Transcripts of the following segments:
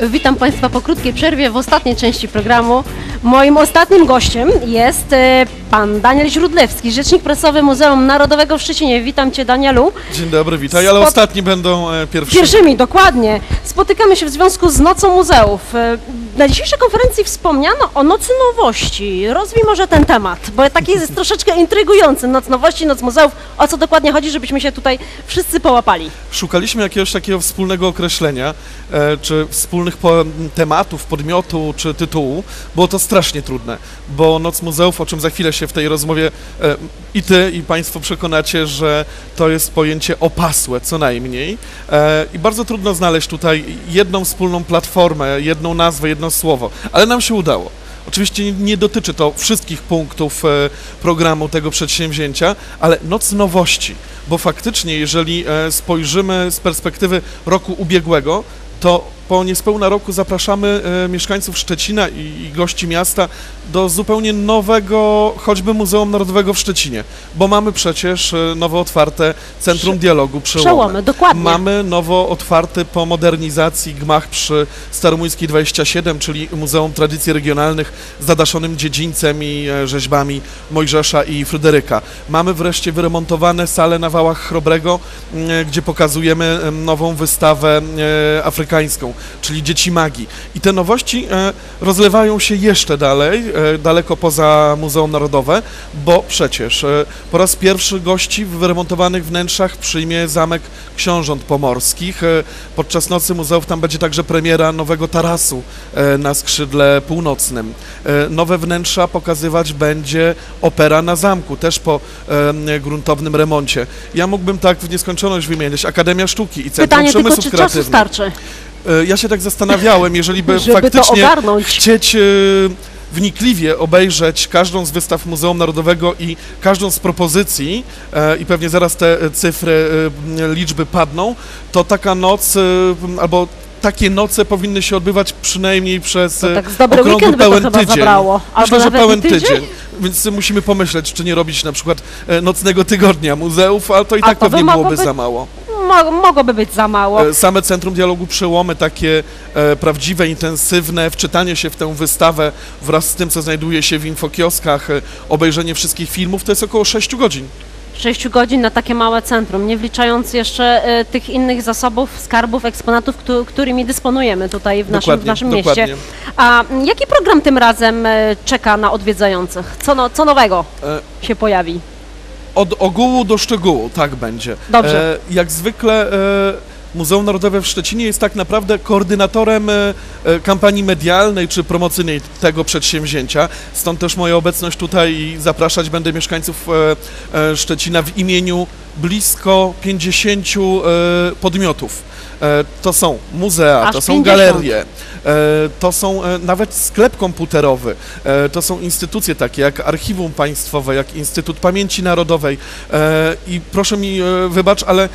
witam Państwa po krótkiej przerwie w ostatniej części programu. Moim ostatnim gościem jest e, pan Daniel Źródlewski, rzecznik prasowy Muzeum Narodowego w Szczecinie. Witam Cię Danielu. Dzień dobry, witaj, ale Spot- ostatni będą e, pierwsi. Pierwszymi, dokładnie. Spotykamy się w związku z Nocą Muzeów. Na dzisiejszej konferencji wspomniano o Nocy Nowości. Rozwij może ten temat, bo taki jest troszeczkę intrygujący. Noc Nowości, Noc Muzeów. O co dokładnie chodzi, żebyśmy się tutaj wszyscy połapali? Szukaliśmy jakiegoś takiego wspólnego określenia, e, czy wspólnych tematów, podmiotu, czy tytułu. Było to strasznie trudne, bo Noc Muzeów, o czym za chwilę się w tej rozmowie e, i ty, i państwo przekonacie, że to jest pojęcie opasłe, co najmniej. E, I bardzo trudno znaleźć tutaj jedną wspólną platformę, jedną nazwę, jedno słowo, ale nam się udało. Oczywiście nie, dotyczy to wszystkich punktów e, programu tego przedsięwzięcia, ale noc nowości, bo faktycznie, jeżeli e, spojrzymy z perspektywy roku ubiegłego, to po niespełna roku zapraszamy e, mieszkańców Szczecina i, gości miasta do zupełnie nowego, choćby Muzeum Narodowego w Szczecinie, bo mamy przecież e, nowo otwarte Centrum Dialogu Przełomy. Przełomy, dokładnie. Mamy nowo otwarty po modernizacji gmach przy Staromójskiej 27, czyli Muzeum Tradycji Regionalnych z zadaszonym dziedzińcem i e, rzeźbami Mojżesza i Fryderyka. Mamy wreszcie wyremontowane sale na Wałach Chrobrego, gdzie pokazujemy em, nową wystawę e, czyli Dzieci Magii. I te nowości e, rozlewają się jeszcze dalej, e, daleko poza Muzeum Narodowe, bo przecież e, po raz pierwszy gości w wyremontowanych wnętrzach przyjmie Zamek Książąt Pomorskich. Podczas Nocy Muzeów tam będzie także premiera nowego tarasu na skrzydle północnym. Nowe wnętrza pokazywać będzie opera na zamku, też po gruntownym remoncie. Ja mógłbym tak w nieskończoność wymieniać Akademia Sztuki i Centrum Pytanie tylko, Przemysłów czy czasu Kreatywnych. starczy? E, Ja się tak zastanawiałem, jeżeli by faktycznie chcieć e, wnikliwie obejrzeć każdą z wystaw Muzeum Narodowego i każdą z propozycji e, i pewnie zaraz te cyfry, liczby padną, to taka noc albo takie noce powinny się odbywać przynajmniej przez To tak z dobry okrągły weekend by to pełen tydzień. zabrało. Myślę, że pełen tydzień? tydzień. Więc musimy pomyśleć, czy nie robić na przykład nocnego tygodnia muzeów, ale to i tak to pewnie byłoby za mało. Mo- mogłoby być za mało. E, Same Centrum Dialogu Przełomy, takie e, prawdziwe, intensywne, wczytanie się w tę wystawę wraz z tym, co znajduje się w infokioskach, e, obejrzenie wszystkich filmów, to jest około 6 godzin. 6 godzin na takie małe centrum, nie wliczając jeszcze e, tych innych zasobów, skarbów, eksponatów, któ- którymi dysponujemy tutaj w naszym, w naszym dokładnie. mieście. A jaki program tym razem e, czeka na odwiedzających? Co, no, co nowego E, się pojawi? Od ogółu do szczegółu, tak będzie. Dobrze. E, jak zwykle e, Muzeum Narodowe w Szczecinie jest tak naprawdę koordynatorem e, e, kampanii medialnej czy promocyjnej tego przedsięwzięcia. Stąd też moja obecność tutaj i zapraszać będę mieszkańców e, e, Szczecina w imieniu blisko 50 e, podmiotów. E, To są muzea, Aż to są 50. galerie, e, to są e, nawet sklep komputerowy, to są instytucje takie jak Archiwum Państwowe, jak Instytut Pamięci Narodowej i proszę mi wybacz, ale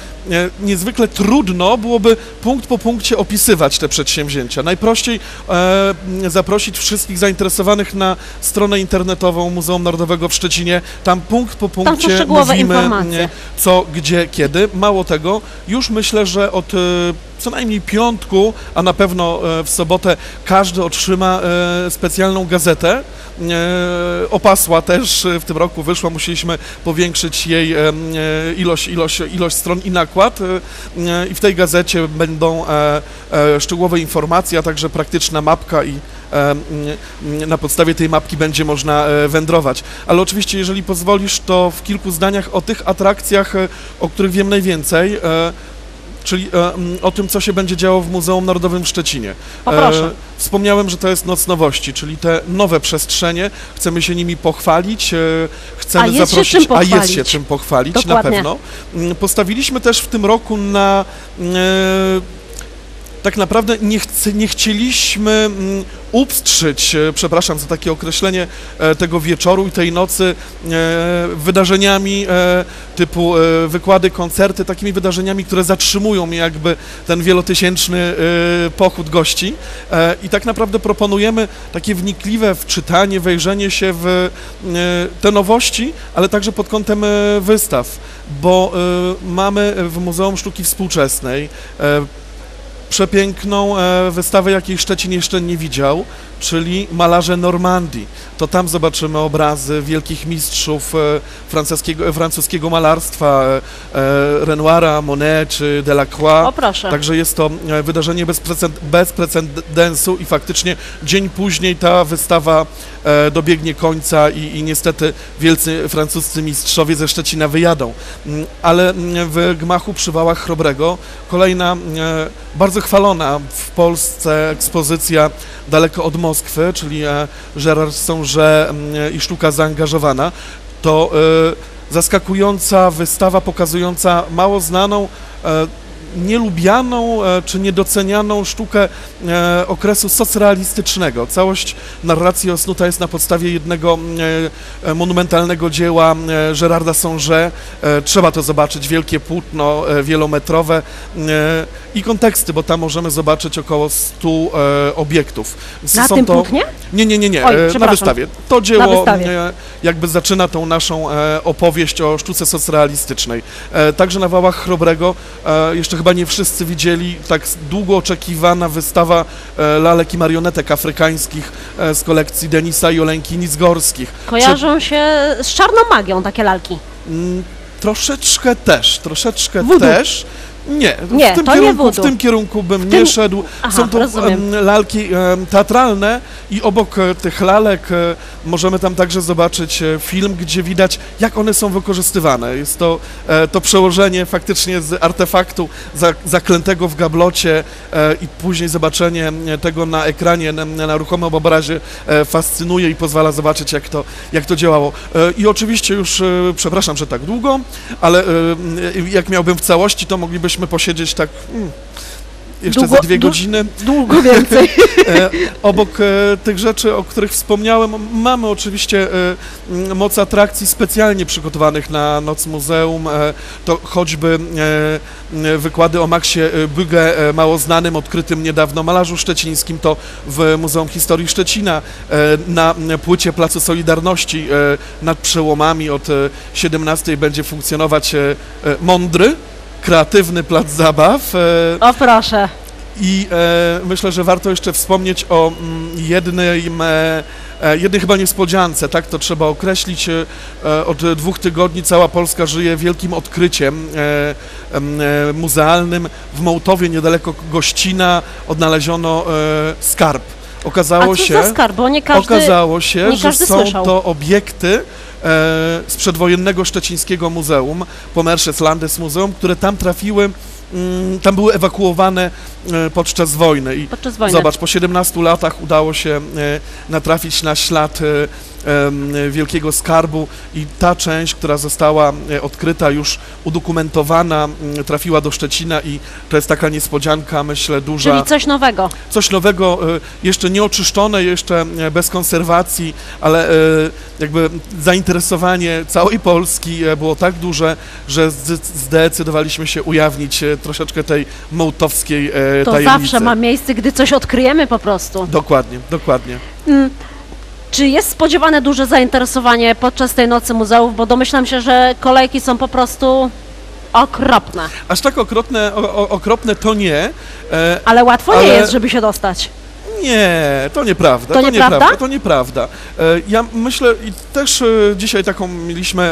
niezwykle trudno byłoby punkt po punkcie opisywać te przedsięwzięcia. Najprościej zaprosić wszystkich zainteresowanych na stronę internetową Muzeum Narodowego w Szczecinie. Tam punkt po punkcie mówimy informacje. co, gdzie, kiedy. Mało tego, już myślę, że od co najmniej piątku, a na pewno e, w sobotę każdy otrzyma e, specjalną gazetę. E, Opasła też w tym roku wyszła, musieliśmy powiększyć jej ilość, ilość, ilość stron i nakład i w tej gazecie będą szczegółowe informacje, a także praktyczna mapka i na podstawie tej mapki będzie można wędrować. Ale oczywiście, jeżeli pozwolisz, to w kilku zdaniach o tych atrakcjach, o których wiem najwięcej, czyli e, o tym, co się będzie działo w Muzeum Narodowym w Szczecinie. Poproszę. wspomniałem, że to jest Noc Nowości, czyli te nowe przestrzenie, chcemy się nimi pochwalić, e, chcemy A zaprosić, a jest się czym pochwalić, na Dokładnie. pewno. Mm, Postawiliśmy też w tym roku na e, tak naprawdę nie, nie chcieliśmy mm, upstrzyć, e, przepraszam za takie określenie, e, tego wieczoru i tej nocy e, wydarzeniami typu wykłady, koncerty, takimi wydarzeniami, które zatrzymują jakby ten wielotysięczny pochód gości. I tak naprawdę proponujemy takie wnikliwe wczytanie, wejrzenie się w te nowości, ale także pod kątem wystaw, bo mamy w Muzeum Sztuki Współczesnej przepiękną e, wystawę, jakiej Szczecin jeszcze nie widział, czyli Malarze Normandii. To tam zobaczymy obrazy wielkich mistrzów e, francuskiego, francuskiego malarstwa, e, e, Renoira, Monet czy Delacroix. O proszę. Także jest to e, wydarzenie bez, preced- bez precedensu i faktycznie dzień później ta wystawa e, dobiegnie końca i, i niestety wielcy francuscy mistrzowie ze Szczecina wyjadą. Mm, Ale mm, w gmachu przy Wałach Chrobrego kolejna e, bardzo chwalona w Polsce ekspozycja daleko od Moskwy, czyli e, Gerard Sanger mm, i sztuka zaangażowana. To e, zaskakująca wystawa pokazująca mało znaną e, nielubianą e, czy niedocenianą sztukę e, okresu socrealistycznego. Całość narracji osnuta jest na podstawie jednego e, monumentalnego dzieła Gerarda Sanger. E, Trzeba to zobaczyć, wielkie płótno wielometrowe i konteksty, bo tam możemy zobaczyć około 100 e, obiektów. Na są tym to... płótnie? Nie, nie, nie, nie, Oj, na wystawie. To dzieło wystawie. jakby zaczyna tą naszą opowieść o sztuce socrealistycznej. Także na Wałach Chrobrego jeszcze chyba nie wszyscy widzieli tak długo oczekiwana wystawa e, lalek i marionetek afrykańskich e, z kolekcji Denisa i Oleńki Nicgorskich. Kojarzą się z czarną magią takie lalki. Mm, Troszeczkę też, troszeczkę Voodoo. też. Nie, Nie, w, tym to nie kierunku, w tym kierunku bym W nie tym- szedł. Aha, Są to rozumiem. em, lalki teatralne i obok e, tych lalek e, możemy tam także zobaczyć e, film, gdzie widać, jak one są wykorzystywane. Jest to, to przełożenie faktycznie z artefaktu za, zaklętego w gablocie i później zobaczenie tego na ekranie, na, na ruchomym obrazie fascynuje i pozwala zobaczyć, jak to, jak to działało. I oczywiście już, przepraszam, że tak długo, ale jak miałbym w całości, to moglibyśmy posiedzieć tak mm, jeszcze Długo- za dwie godziny. Długo więcej. E, obok e, tych rzeczy, o których wspomniałem, mamy oczywiście e, moc atrakcji specjalnie przygotowanych na Noc Muzeum. To choćby wykłady o Maxie Büge, mało znanym, odkrytym niedawno malarzu szczecińskim, to w Muzeum Historii Szczecina na płycie Placu Solidarności nad przełomami od e, 17 będzie funkcjonować mądry, kreatywny plac zabaw. E, O proszę. i e, myślę, że warto jeszcze wspomnieć o mm, jednej, m, e, jednej chyba niespodziance, tak to trzeba określić. Od dwóch tygodni cała Polska żyje wielkim odkryciem em, muzealnym. W Mołtowie, niedaleko Gościna, odnaleziono skarb. A Okazało co się, za skarb? Bo nie każdy... okazało się nie że każdy są słyszał. to obiekty z przedwojennego szczecińskiego muzeum, Pomersches Landesmuseum, które tam trafiły, mm, tam były ewakuowane e, podczas wojny. I Podczas wojny. Zobacz, po 17 latach udało się e, natrafić na ślad e, wielkiego skarbu i ta część, która została e, odkryta, już udokumentowana, trafiła do Szczecina i to jest taka niespodzianka, myślę, duża. Czyli coś nowego. Coś nowego, e, jeszcze nieoczyszczone, jeszcze e, bez konserwacji, ale jakby zainteresowanie całej Polski było tak duże, że zde- zdecydowaliśmy się ujawnić troszeczkę tej mołtowskiej To tajemnicy. zawsze ma miejsce, gdy coś odkryjemy po prostu. Dokładnie, dokładnie. Mm. Czy jest spodziewane duże zainteresowanie podczas tej nocy muzeów? Bo domyślam się, że kolejki są po prostu okropne. Aż tak okropne, o, o, okropne to nie. E, Ale łatwo nie Ale- jest, żeby się dostać. Nie, to nieprawda. To nieprawda? To nieprawda. E, ja myślę i też e, dzisiaj taką mieliśmy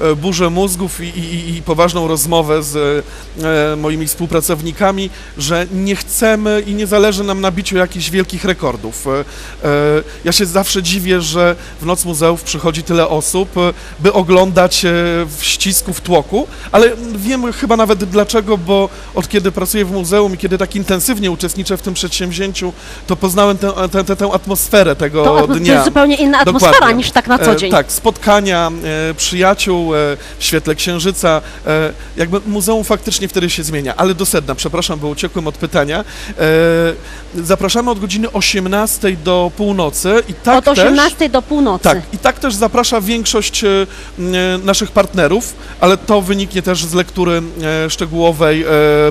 e, burzę mózgów i, i, i poważną rozmowę z moimi współpracownikami, że nie chcemy i nie zależy nam na biciu jakichś wielkich rekordów. Ja się zawsze dziwię, że w Noc Muzeów przychodzi tyle osób, by oglądać w ścisku, w tłoku, ale wiem chyba nawet dlaczego, bo od kiedy pracuję w muzeum i kiedy tak intensywnie uczestniczę w tym przedsięwzięciu, to poznałem tę, tę, tę, tę atmosferę tego To, atmo- to dnia. jest zupełnie inna atmosfera Dokładnie. niż tak na co E, dzień. tak, spotkania e, przyjaciół e, w świetle księżyca. E, jakby muzeum faktycznie wtedy się zmienia. Ale do sedna, przepraszam, bo uciekłem od pytania. E, zapraszamy od godziny 18 do północy i tak Od też... 18 do północy. Tak, i tak też zaprasza większość e, e, naszych partnerów, ale to wyniknie też z lektury e, szczegółowej e,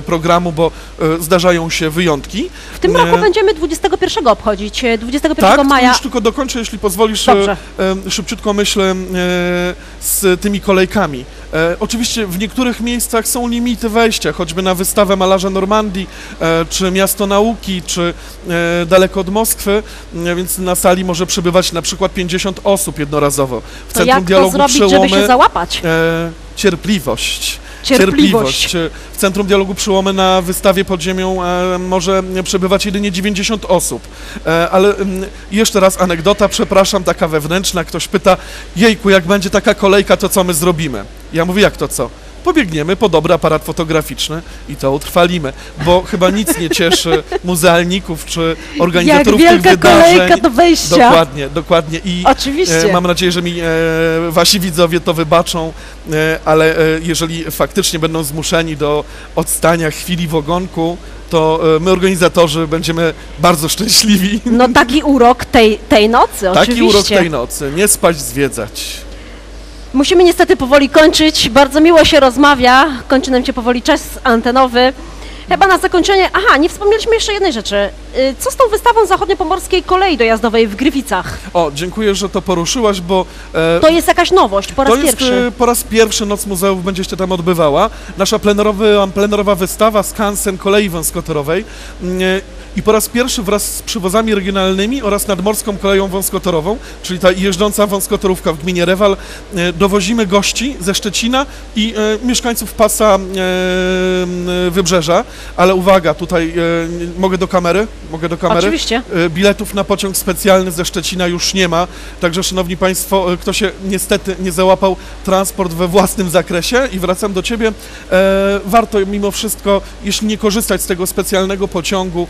programu, bo e, zdarzają się wyjątki. W tym E, roku będziemy 20 21 obchodzić? E, 21 Tak, to maja. już tylko dokończę, jeśli pozwolisz, Dobrze. e, e, szybciutko myślę e, z tymi kolejkami. E, oczywiście w niektórych miejscach są limity wejścia, choćby na wystawę malarza Normandii, e, czy Miasto Nauki, czy e, daleko od Moskwy, e, więc na sali może przebywać na przykład 50 osób jednorazowo. W To jak to dialogu zrobić, żeby przełomy się załapać? e, cierpliwość. Cierpliwość. W Centrum Dialogu Przyłomy na wystawie pod ziemią e, może przebywać jedynie 90 osób. E, ale mm, jeszcze raz anegdota, przepraszam, taka wewnętrzna. Ktoś pyta, jejku, jak będzie taka kolejka, to co my zrobimy? Ja mówię, jak to co? Pobiegniemy po dobry aparat fotograficzny i to utrwalimy, bo chyba nic nie cieszy muzealników czy Jak organizatorów tych wielka wydarzeń. kolejka do wejścia. Dokładnie, dokładnie. I Oczywiście. E, Mam nadzieję, że mi e, wasi widzowie to wybaczą, e, ale jeżeli faktycznie będą zmuszeni do odstania chwili w ogonku, to my organizatorzy będziemy bardzo szczęśliwi. No taki urok tej, tej nocy, Taki oczywiście. urok tej nocy. Nie spać, zwiedzać. Musimy niestety powoli kończyć. Bardzo miło się rozmawia. Kończy nam się powoli czas antenowy. Chyba na zakończenie. Aha, nie wspomnieliśmy jeszcze jednej rzeczy. Y, Co z tą wystawą zachodniopomorskiej kolei dojazdowej w Gryficach? O, dziękuję, że to poruszyłaś, bo e, To jest jakaś nowość po raz to jest pierwszy. e, po raz pierwszy Noc Muzeów będzie się tam odbywała. Nasza plenerowy, plenerowa wystawa Skansen kolei wąskotorowej e, i po raz pierwszy wraz z przywozami regionalnymi oraz nadmorską koleją wąskotorową, czyli ta jeżdżąca wąskotorówka w gminie Rewal, e, dowozimy gości ze Szczecina i e, mieszkańców pasa e, Wybrzeża, ale uwaga, tutaj mogę do kamery? Mogę do kamery? Oczywiście. Biletów na pociąg specjalny ze Szczecina już nie ma, także szanowni Państwo, kto się niestety nie załapał transport we własnym zakresie i wracam do Ciebie, warto mimo wszystko, jeśli nie korzystać z tego specjalnego pociągu,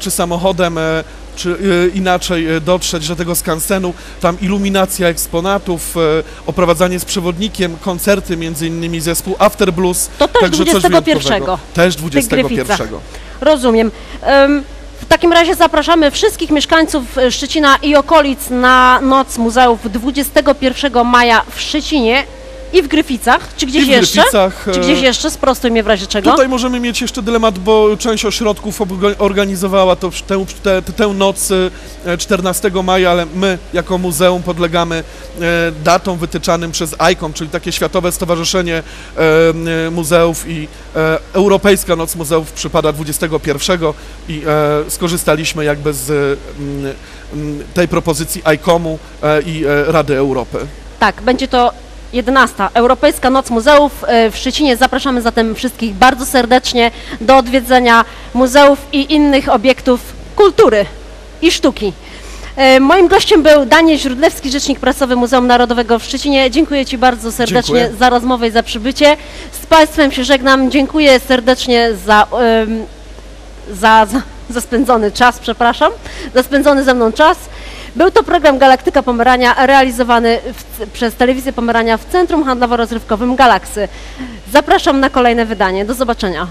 czy samochodem, e, czy e, inaczej e, dotrzeć do tego skansenu, tam iluminacja eksponatów, e, oprowadzanie z przewodnikiem, koncerty, między innymi zespół After Blues, To też także coś 21. wyjątkowego. Też Gryficach. 21. Rozumiem. Em, W takim razie zapraszamy wszystkich mieszkańców e, Szczecina i okolic na Noc Muzeów 21 maja w Szczecinie i w Gryficach. Czy gdzieś I w jeszcze? Gryficach, Czy e, gdzieś jeszcze? Sprostuj mnie w razie czego. Tutaj możemy mieć jeszcze dylemat, bo część ośrodków organizowała to tę, tę, tę noc e, 14 maja, ale my jako muzeum podlegamy e, datom wytyczanym przez ICOM, czyli takie Światowe Stowarzyszenie e, e, Muzeów i e, Europejska Noc Muzeów przypada 21 i e, skorzystaliśmy jakby z mm, mm, tej propozycji ICOM-u e, i e, Rady Europy. Tak, będzie to 11. Europejska Noc Muzeów e, w Szczecinie. Zapraszamy zatem wszystkich bardzo serdecznie do odwiedzenia muzeów i innych obiektów kultury i sztuki. E, Moim gościem był Daniel Źródlewski, rzecznik prasowy Muzeum Narodowego w Szczecinie. Dziękuję Ci bardzo serdecznie Dziękuję. za rozmowę i za przybycie. Z Państwem się żegnam. Dziękuję serdecznie za, za, za, za spędzony czas, przepraszam, za spędzony ze mną czas. Był to program Galaktyka Pomerania realizowany w, przez Telewizję Pomerania w Centrum Handlowo-Rozrywkowym Galaksy. Zapraszam na kolejne wydanie. Do zobaczenia.